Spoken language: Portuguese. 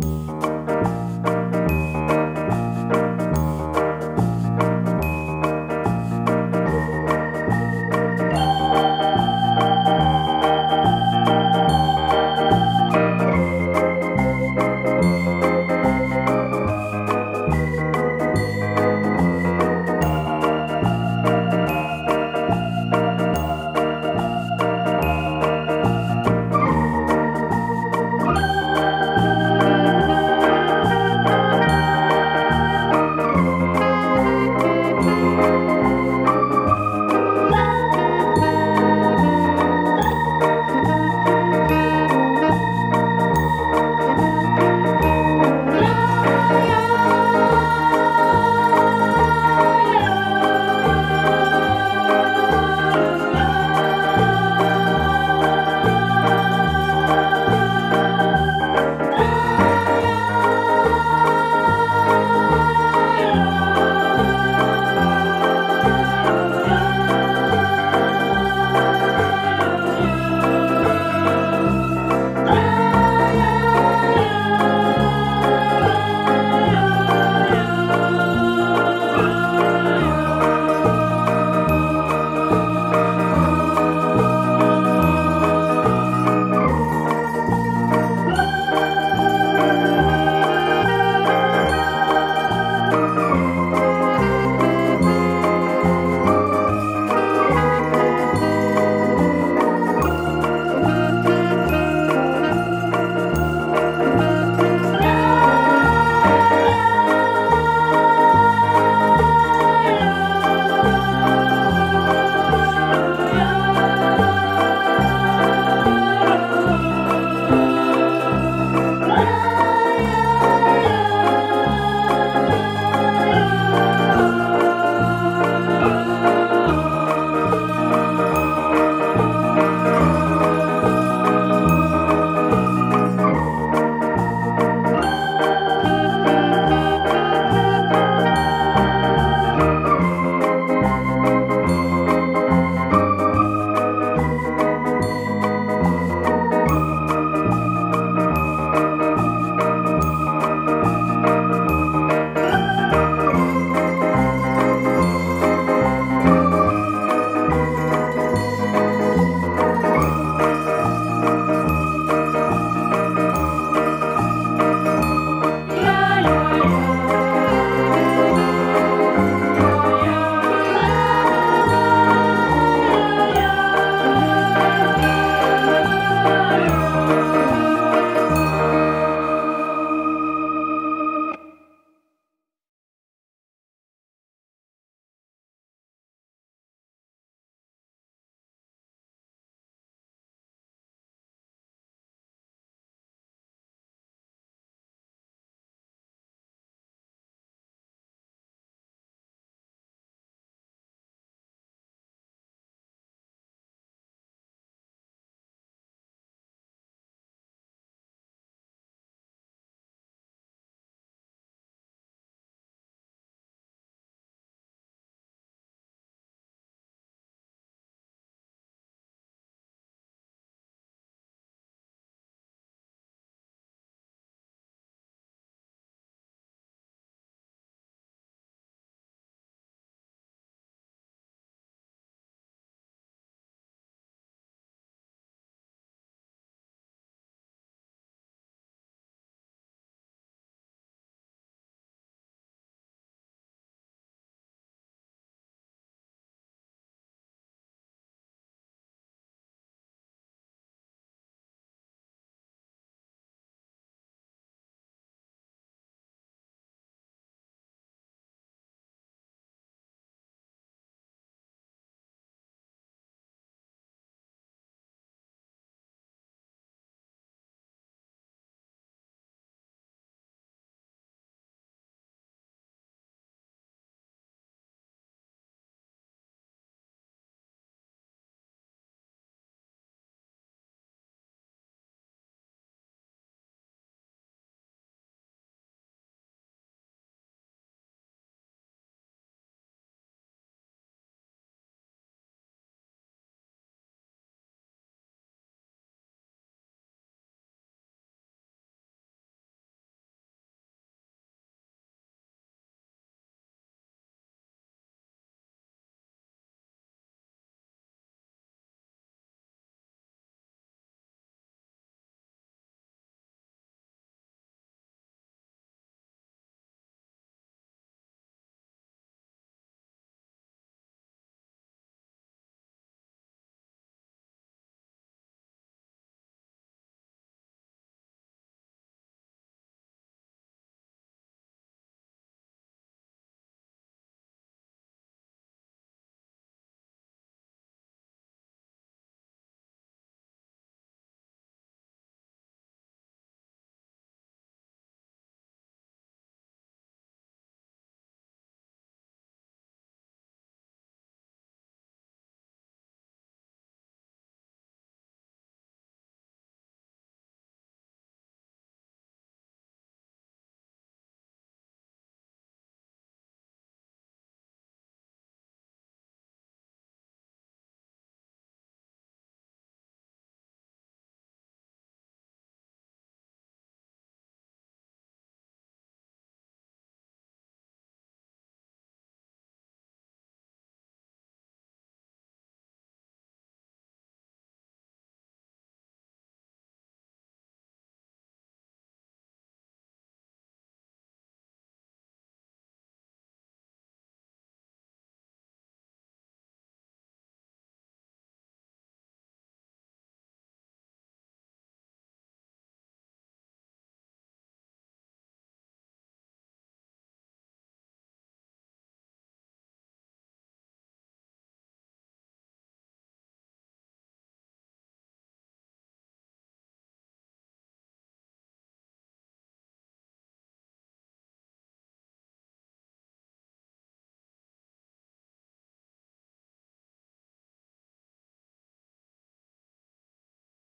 Música